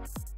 you